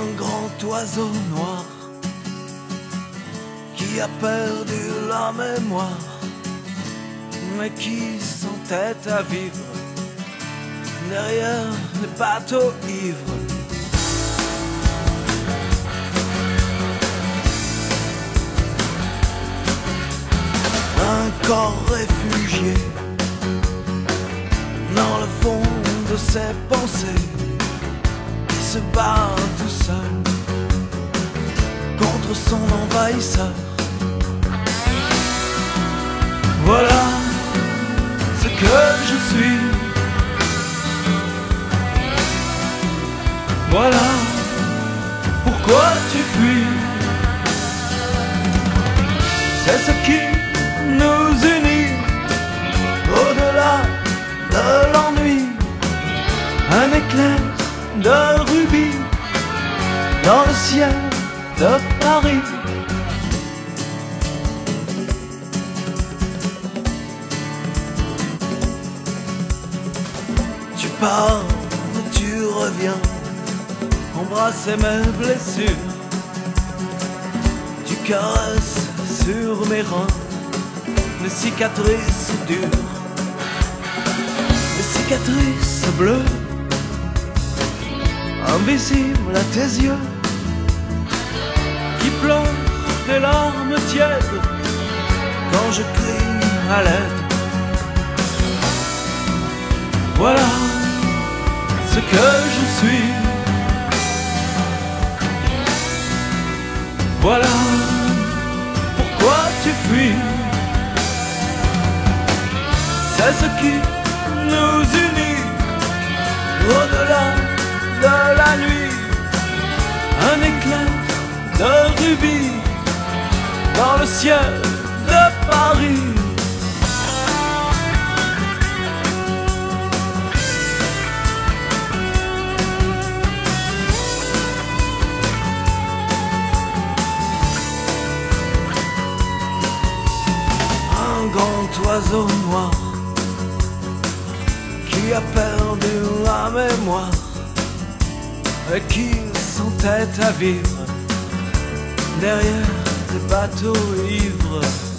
Un grand oiseau noir qui a perdu la mémoire, mais qui s'entête à vivre derrière les bateaux ivres. Un corps réfugié dans le fond de ses pensées se bat tout seul contre son envahisseur. Voilà ce que je suis. Voilà pourquoi tu fuis. C'est ce qui de rubis dans le ciel de Paris. Tu pars, tu reviens, embrasser mes blessures. Tu caresses sur mes reins les cicatrices dures, les cicatrices bleues, invisibles à tes yeux, qui pleurent des larmes tièdes quand je crie à l'aide. Voilà ce que je suis. Voilà pourquoi tu fuis. C'est ce qui ciel de Paris. un grand oiseau noir qui a perdu la mémoire et qui s'entête à vivre derrière des bateaux ivres.